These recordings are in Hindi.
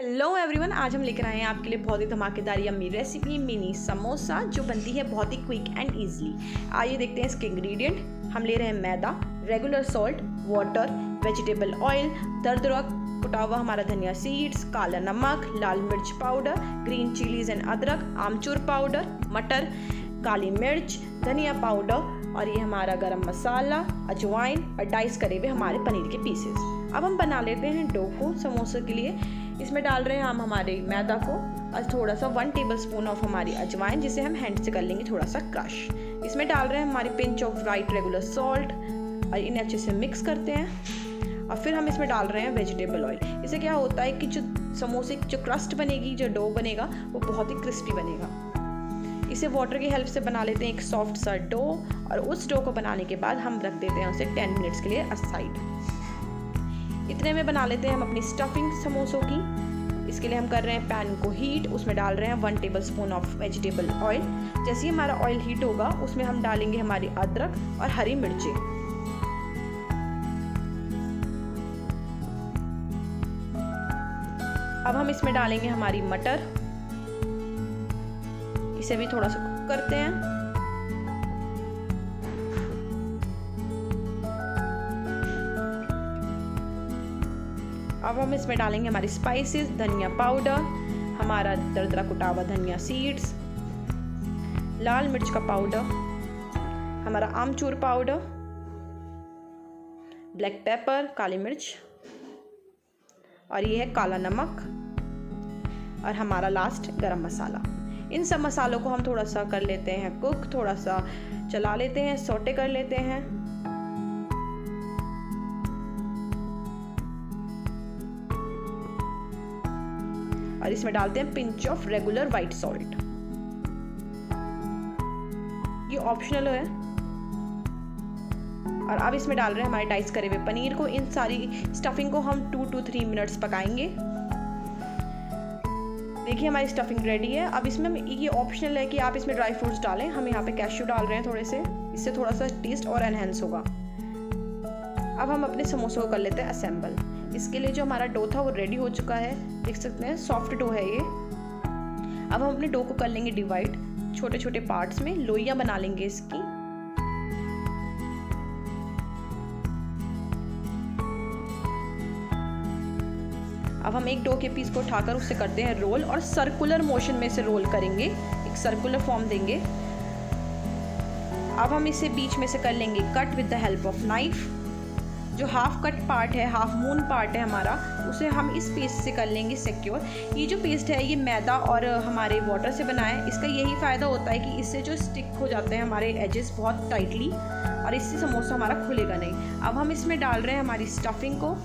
हेलो एवरीवन आज हम लेकर आए हैं आपके लिए बहुत ही धमाकेदार यम्मी रेसिपी मिनी समोसा जो बनती है बहुत ही क्विक एंड इजीली आइए देखते हैं इसके इंग्रेडिएंट हम ले रहे हैं मैदा regular salt water vegetable oil दरदरा कुटा हुआ हमारा धनिया सीड्स काला नमक, लाल मिर्च पाउडर ग्रीन चिलीज एंड अदरक, आमचूर पाउडर मटर, काली मिर्च, धनिया पाउडर और ये हमारा गरम मसाला अजवाइन और डाइस करे हुए हमारे पनीर के पीसेस अब हम बना लेते हैं डो को समोसे के लिए. इसमें डाल रहे हैं हम हमारे मैदा को, और थोड़ा सा वन टेबल स्पून ऑफ़ हमारी अजवाइन जिसे हम हैंड से कर लेंगे थोड़ा सा क्रश इसमें डाल रहे हैं हमारी pinch of white regular salt और इन्हें अच्छे से मिक्स करते हैं. और फिर हम इसमें डाल रहे हैं वेजिटेबल ऑयल इससे क्या होता है कि जो समोसे जो क्रस्ट बनेगी, जो डो बनेगा, वो बहुत ही क्रिस्पी बनेगा. इसे वाटर की हेल्प से बना लेते हैं एक सॉफ्ट सा डो और उस डो को बनाने के बाद हम रख देते हैं उसे टेन मिनट्स के लिए असाइड इतने में बना लेते हैं हम अपनी स्टफिंग समोसों की। इसके लिए हम कर रहे हैं पैन को हीट उसमें डाल रहे हैं one tablespoon of vegetable oil जैसे ही हमारा ऑयल हीट होगा, उसमें हम डालेंगे हमारी अदरक और हरी मिर्ची। अब हम इसमें डालेंगे हमारी मटर। इसे भी थोड़ा सा कुक करते हैं। अब हम इसमें डालेंगे हमारी स्पाइसेस धनिया पाउडर हमारा दरदरा कुटा हुआ धनिया सीड्स लाल मिर्च का पाउडर हमारा आमचूर पाउडर ब्लैक पेपर काली मिर्च, और ये है काला नमक, और हमारा लास्ट गरम मसाला। इन सब मसालों को हम थोड़ा सा कर लेते हैं कुक थोड़ा सा चला लेते हैं, सोटे कर लेते हैं। और इसमें डालते हैं pinch of regular white salt ये ऑप्शनल है। और अब इसमें डाल रहे हैं हमारे डाइस करे हुए पनीर को। इन सारी स्टफिंग को हम टू टू थ्री मिनट्स पकाएँगे। देखिए, हमारी स्टफिंग रेडी है। अब इसमें ये ऑप्शनल है कि आप इसमें ड्राई फ्रूट्स डालें। हम यहाँ पे कैश्यू डाल रहे हैं थोड़े से। इससे थोड़ा सा टेस्ट और एनहेंस होगा। अब हम अपने समोसों को कर लेते हैं असेंबल इसके लिए जो हमारा डो था, वो रेडी हो चुका है। देख सकते हैं सॉफ्ट डो है ये। अब हम अपने डो को कर लेंगे डिवाइड छोटे छोटे पार्ट्स में लोइयाँ बना लेंगे इसकी। अब हम एक डो के पीस को उठाकर उससे करते हैं रोल और सर्कुलर मोशन में से रोल करेंगे। एक सर्कुलर फॉर्म देंगे। अब हम इसे बीच में से कर लेंगे। Cut with the help of knife जो हाफ़ कट पार्ट है हाफ़ मून पार्ट है हमारा, उसे हम इस पेस्ट से कर लेंगे सिक्योर ये जो पेस्ट है, ये मैदा और हमारे वाटर से बना है। इसका यही फ़ायदा होता है कि इससे जो स्टिक हो जाते हैं हमारे एजेस बहुत टाइटली और इससे समोसा हमारा खुलेगा नहीं। अब हम इसमें डाल रहे हैं हमारी स्टफिंग को।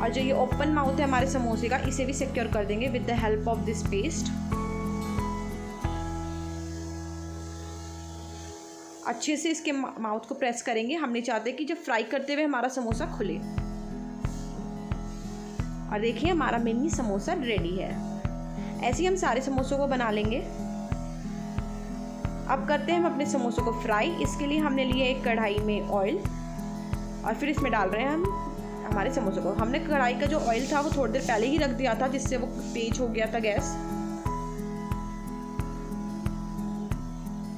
और जो ये ओपन माउथ है हमारे समोसे का, इसे भी सिक्योर कर देंगे with the help of this paste अच्छे से इसके माउथ को प्रेस करेंगे। हम नहीं चाहते कि जब फ्राई करते हुए हमारा समोसा खुले। और देखिए, हमारा मिनी समोसा रेडी है। ऐसे ही हम सारे समोसों को बना लेंगे। अब करते हैं हम अपने समोसों को फ्राई इसके लिए हमने लिए एक कढ़ाई में ऑयल और फिर इसमें डाल रहे हैं हम हमारे समोसों को। हमने कढ़ाई का जो ऑयल था, वो थोड़ी देर पहले ही रख दिया था, जिससे वो तेज हो गया था गैस।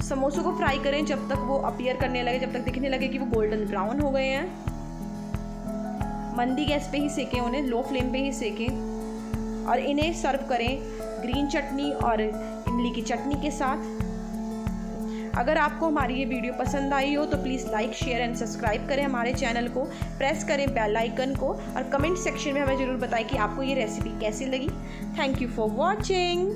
समोसों को फ्राई करें जब तक वो अपियर करने लगे, जब तक दिखने लगे कि वो गोल्डन ब्राउन हो गए हैं। मंदी गैस पे ही सेकें उन्हें लो फ्लेम पे ही सेकें। और इन्हें सर्व करें ग्रीन चटनी और इमली की चटनी के साथ। अगर आपको हमारी ये वीडियो पसंद आई हो तो please like share and subscribe करें हमारे चैनल को। प्रेस करें बेल आइकन को और कमेंट सेक्शन में हमें ज़रूर बताएँ कि आपको ये रेसिपी कैसी लगी। Thank you for watching